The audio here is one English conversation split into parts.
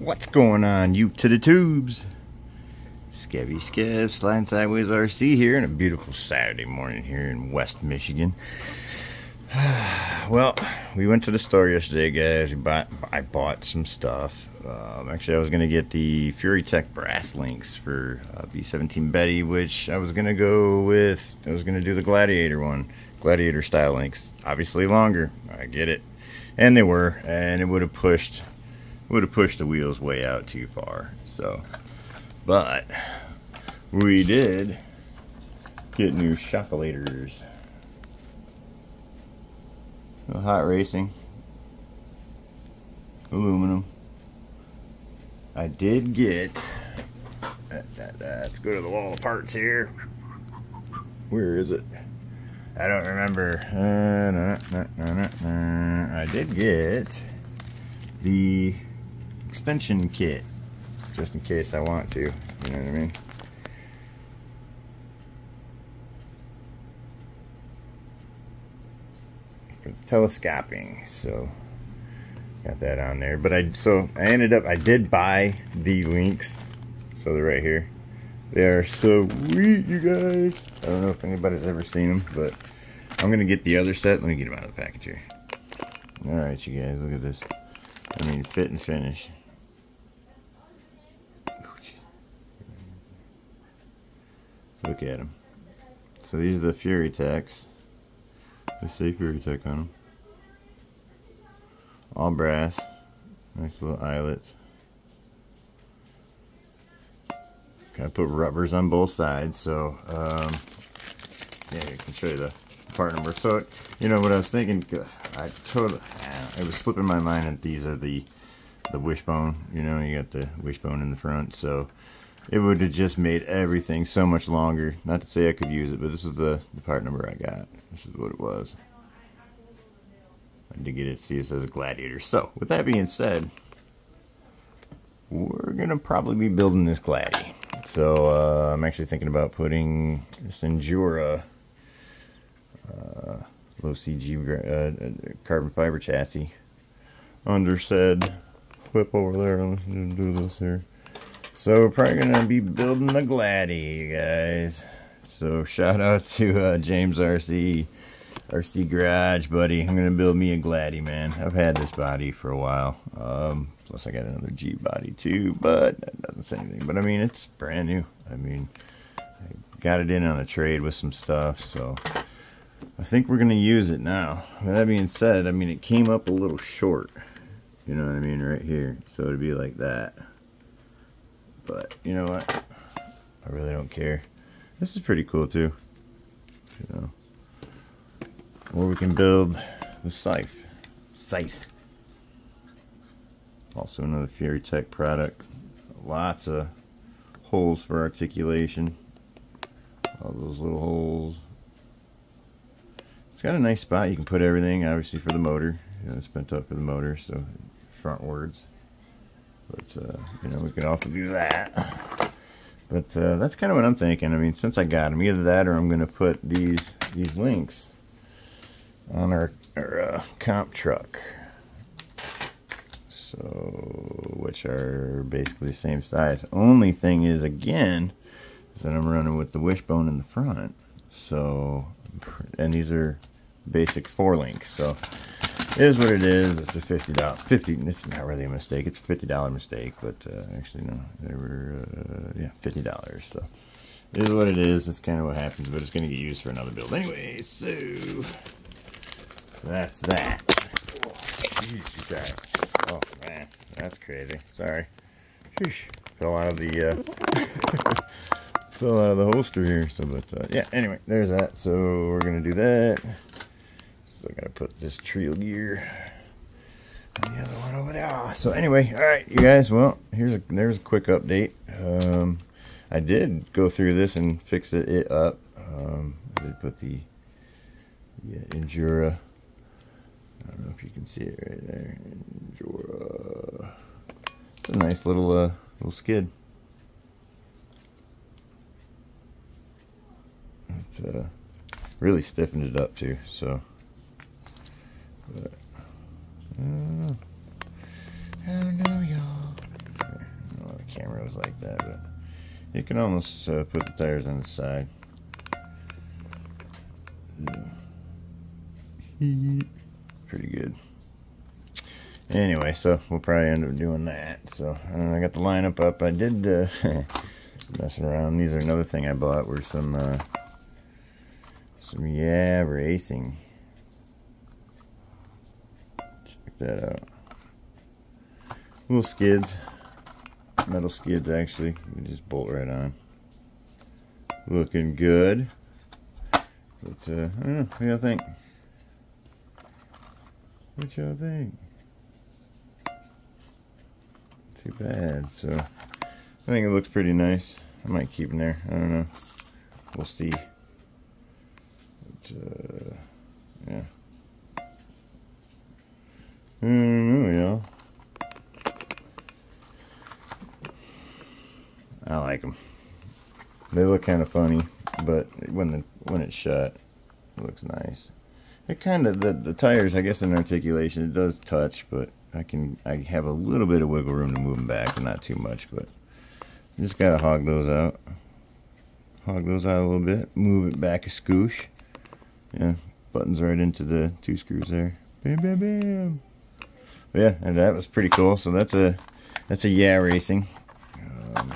What's going on, you to the tubes? Scabby Scab, Sliding Sideways RC here, and a beautiful Saturday morning here in West Michigan. well, we went to the store yesterday, guys. We bought, I bought some stuff. Um, actually, I was going to get the Furitek brass links for uh, B17 Betty, which I was going to go with, I was going to do the Gladiator one. Gladiator style links. Obviously longer, I get it. And they were, and it would have pushed would have pushed the wheels way out too far. So, but we did get new shockulators. Hot racing, aluminum. I did get. Let's go to the wall of parts here. Where is it? I don't remember. Uh, I did get the extension kit just in case I want to you know what I mean? For telescoping so got that on there but I so I ended up I did buy the links so they're right here. They are so sweet you guys. I don't know if anybody's ever seen them but I'm gonna get the other set. Let me get them out of the package here. Alright you guys look at this. I mean fit and finish Look at them. So these are the Furiteks. They say Furitek on them. All brass. Nice little eyelets. Of put rubbers on both sides, so um, yeah, I can show you the part number. So you know what I was thinking? I totally, it was slipping my mind that these are the the wishbone. You know, you got the wishbone in the front, so it would have just made everything so much longer. Not to say I could use it, but this is the, the part number I got. This is what it was. I did get it. See, it says Gladiator. So, with that being said, we're going to probably be building this Gladi. So, uh, I'm actually thinking about putting this Injora uh, low CG uh, carbon fiber chassis under said flip over there. Let's do this here. So we're probably going to be building the Gladi, guys. So shout out to uh, James RC, RC Garage, buddy. I'm going to build me a Gladi, man. I've had this body for a while. Um, plus I got another G body too, but that doesn't say anything. But I mean, it's brand new. I mean, I got it in on a trade with some stuff, so I think we're going to use it now. With that being said, I mean, it came up a little short. You know what I mean? Right here. So it'd be like that. But you know what? I really don't care. This is pretty cool too. You know, or we can build the scythe. Scythe. Also another Furitek product. Lots of holes for articulation. All those little holes. It's got a nice spot. You can put everything, obviously, for the motor. You know, it's bent up for the motor, so frontwards. But, uh, you know, we could also do that. But uh, that's kind of what I'm thinking. I mean, since I got them, either that or I'm going to put these these links on our, our uh, comp truck. So, which are basically the same size. Only thing is, again, is that I'm running with the wishbone in the front. So, and these are basic four links. So, is what it is. It's a fifty dollar fifty. It's not really a mistake. It's a fifty dollar mistake, but uh, actually no, they were uh, yeah fifty dollars. So it is what it is. That's kind of what happens, but it's going to get used for another build anyway. So that's that. Oh, jeez. Oh man, that's crazy. Sorry. Sheesh. Fell out of the uh, fell out of the holster here. So, but uh, yeah. Anyway, there's that. So we're gonna do that. I gotta put this Treal gear and the other one over there. So anyway, all right, you guys. Well, here's a there's a quick update. Um, I did go through this and fix it, it up. Um, I did put the yeah, Injora. I don't know if you can see it right there. Injora. It's a nice little uh, little skid. It uh, really stiffened it up too. So. But, uh, I don't know, y'all. The camera was like that, but you can almost uh, put the tires on the side. Pretty good. Anyway, so we'll probably end up doing that. So uh, I got the lineup up. I did uh, messing around. These are another thing I bought were some uh, some yeah racing. That out. Little skids, metal skids actually. Just bolt right on. Looking good. But uh, I don't know. What you think? What y'all think? Too bad. So I think it looks pretty nice. I might keep in there. I don't know. We'll see. But, uh, yeah. I I like them. They look kind of funny, but when the when it's shut, it looks nice. It kind of the the tires, I guess, in articulation, it does touch, but I can I have a little bit of wiggle room to move them back, not too much, but just gotta hog those out. Hog those out a little bit, move it back a scoosh. Yeah, buttons right into the two screws there. Bam, bam, bam. Yeah, and that was pretty cool. So that's a that's a yeah racing. Um,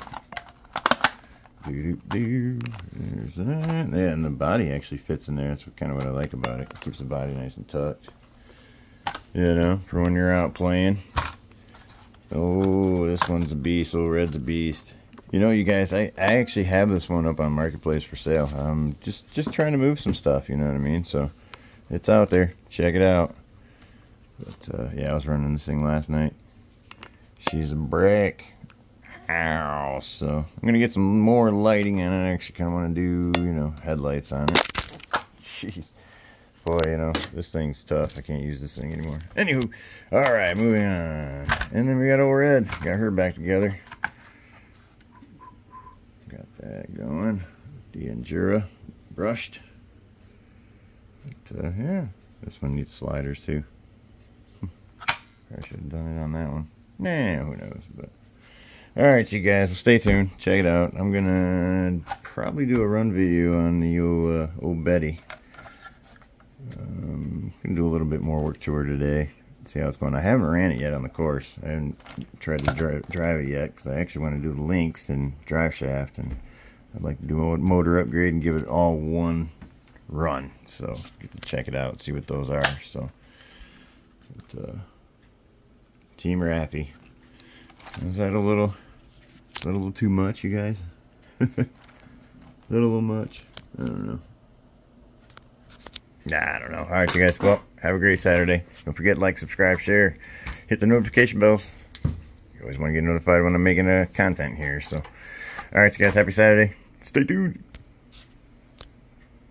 doo -doo -doo. There's that. Yeah, and the body actually fits in there. That's kind of what I like about it. it. Keeps the body nice and tucked. You know, for when you're out playing. Oh, this one's a beast. Oh, red's a beast. You know, you guys, I, I actually have this one up on Marketplace for sale. I'm just, just trying to move some stuff, you know what I mean? So, it's out there. Check it out. But, uh, yeah, I was running this thing last night. She's a brick. Ow. So I'm going to get some more lighting and I actually kind of want to do, you know, headlights on it. Jeez. Boy, you know, this thing's tough. I can't use this thing anymore. Anywho, all right, moving on. And then we got old Red. Got her back together. Got that going. The Injora brushed. But, uh, yeah, this one needs sliders too. I should have done it on that one. Nah, who knows, but... Alright, you guys, well, stay tuned. Check it out. I'm gonna probably do a run video on the old, uh, old Betty. Um, gonna do a little bit more work to her today. See how it's going. I haven't ran it yet on the course. I haven't tried to drive, drive it yet because I actually want to do the links and drive shaft. And I'd like to do a motor upgrade and give it all one run. So get to check it out, see what those are. So, but, uh, Team Raffy. Is that a little, a little too much, you guys? a little too much? I don't know. Nah, I don't know. All right, you guys. Well, have a great Saturday. Don't forget like, subscribe, share, hit the notification bells. You always want to get notified when I'm making a content here. So, all right, you guys. Happy Saturday. Stay tuned.